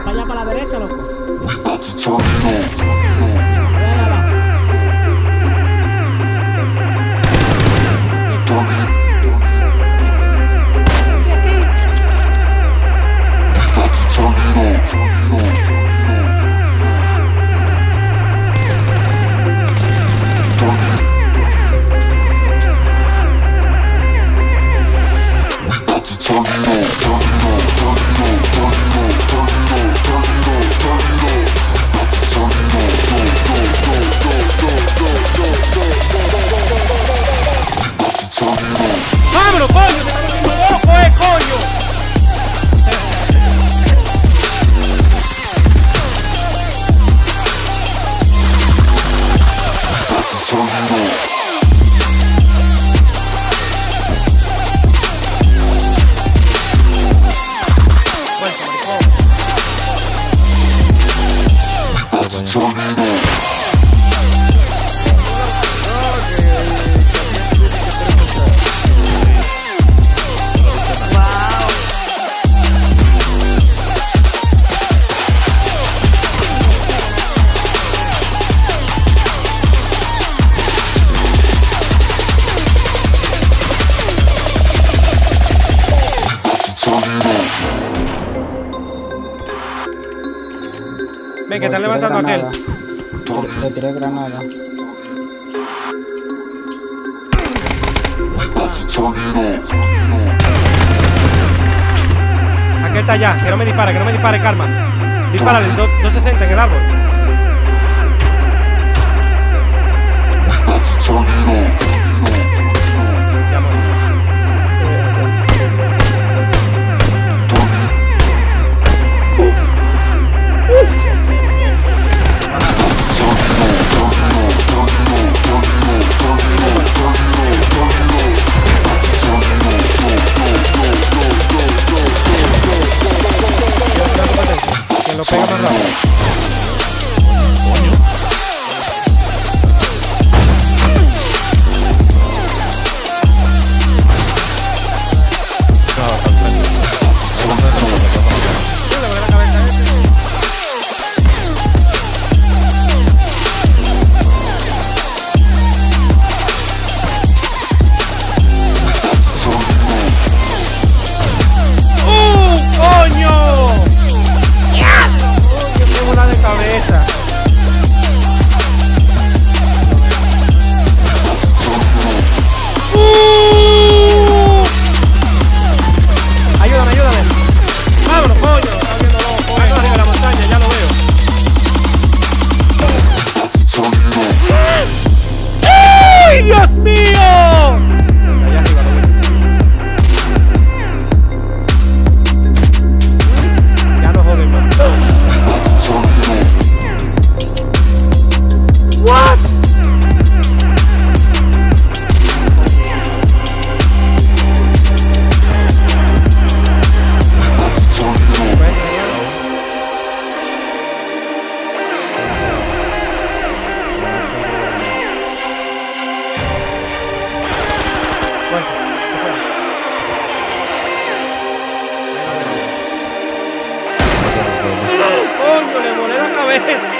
para allá para la derecha, loco. so you know. Que está levantando aquel. Le tiré granada. Aquel está allá, que no me dispare, que no me dispare, Karma. Dispárale, 260 en el árbol. same alone. vez.